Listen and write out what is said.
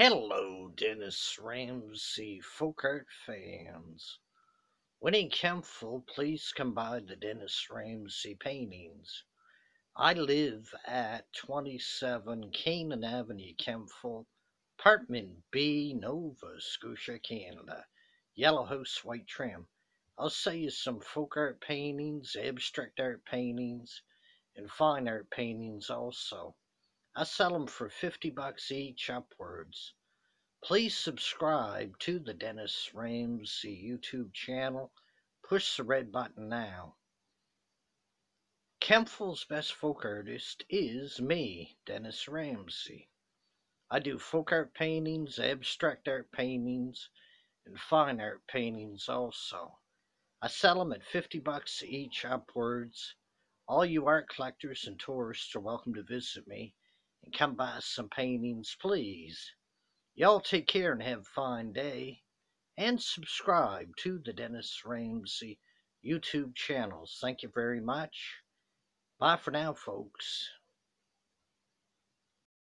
Hello, Dennis Ramsay folk art fans. When in Kemptville, please come by the Dennis Ramsay paintings. I live at 27 Canaan Avenue, Kemptville, apartment B, Nova Scotia, Canada. Yellow house, white trim. I'll sell you some folk art paintings, abstract art paintings, and fine art paintings also. I sell them for 50 bucks each upwards. Please subscribe to the Dennis Ramsay YouTube channel. Push the red button now. Kemptville's best folk artist is me, Dennis Ramsay. I do folk art paintings, abstract art paintings, and fine art paintings also. I sell them at 50 bucks each upwards. All you art collectors and tourists are welcome to visit me and come buy some paintings, please. Y'all take care and have a fine day. And subscribe to the Dennis Ramsay YouTube channels. Thank you very much. Bye for now, folks.